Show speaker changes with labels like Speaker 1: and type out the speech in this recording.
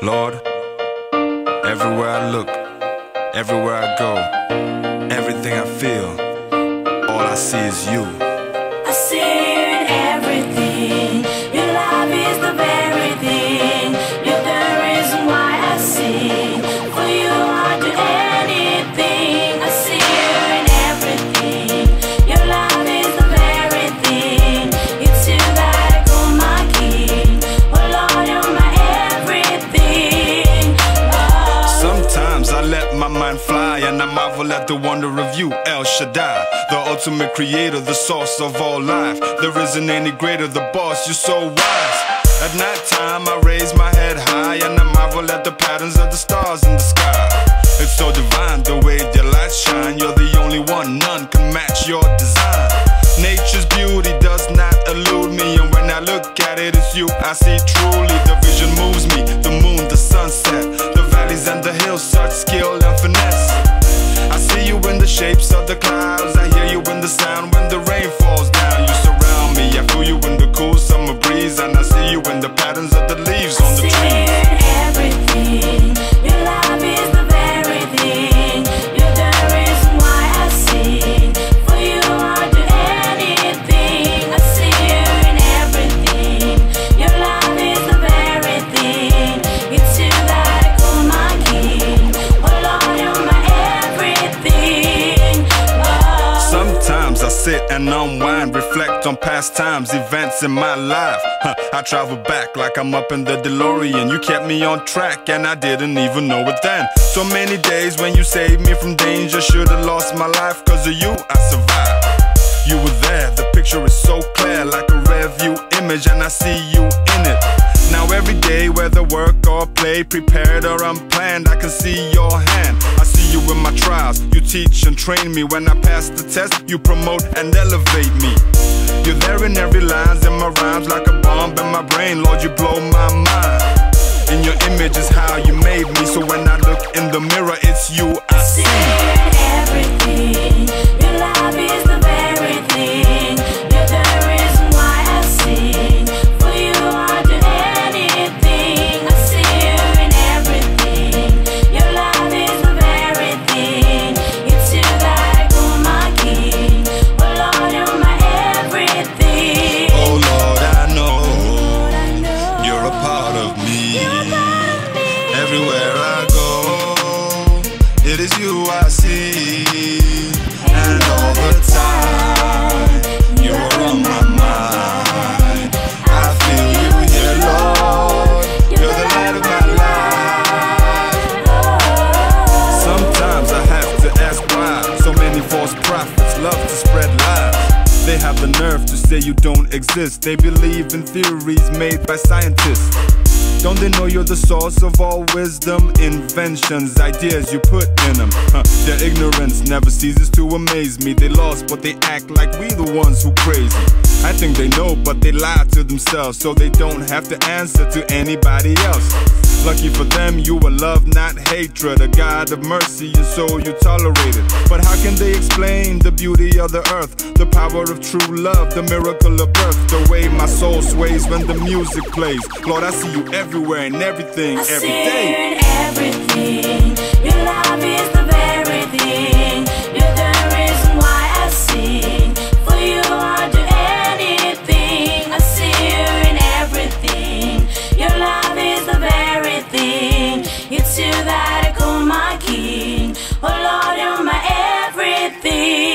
Speaker 1: Lord, everywhere I look, everywhere I go, everything I feel, all I see is you. Marvel at the wonder of you, El Shaddai, the ultimate creator, the source of all life. There isn't any greater, the boss, you're so wise. At night time, I raise my head high and I marvel at the patterns of the stars in the sky. It's so divine the way your lights shine. You're the only one, none can match your design. Nature's beauty does not elude me, and when I look at it, it's you I see truly. The vision moves me, the moon, the sunset, the valleys and the hills, such skill shapes of the clouds, I hear you in the sound when the rain falls down. You surround me, I feel you in the cool summer breeze, and I see you in the patterns of the leaves sit and unwind, reflect on past times, events in my life. Huh, I travel back like I'm up in the DeLorean. You kept me on track and I didn't even know it then. So many days when you saved me from danger, should've lost my life. Cause of you, I survived. You were there, the picture is so clear, like a rear view image, and I see you in it. Now, every day, whether work or play, prepared or unplanned, I can see your hand. You in my trials, you teach and train me. When I pass the test, you promote and elevate me. You're there in every lines in my rhymes, like a bomb in my brain. Lord, you blow my mind. In your image is how you made me, so when part of me.
Speaker 2: You're a part of me.
Speaker 1: Everywhere I go, it is you I see. Have the nerve to say you don't exist. They believe in theories made by scientists. Don't they know you're the source of all wisdom, inventions, ideas you put in them? Huh. Their ignorance never ceases to amaze me. They lost, but they act like we the ones who crazy. I think they know, but they lie to themselves, so they don't have to answer to anybody else. Lucky for them, you are love, not hatred. A God of mercy, and so you tolerate it. But how can they explain the beauty of the earth, the power of true love, the miracle of birth, the way my soul sways when the music plays? Lord, I see you everywhere and everything,
Speaker 2: I
Speaker 1: every day.
Speaker 2: everything. Your love is everything.